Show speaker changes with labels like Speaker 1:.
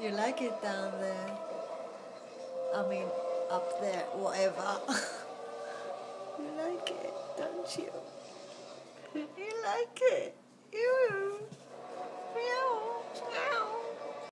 Speaker 1: You like it down there? I mean, up there, whatever. you like it, don't you? You like it? You.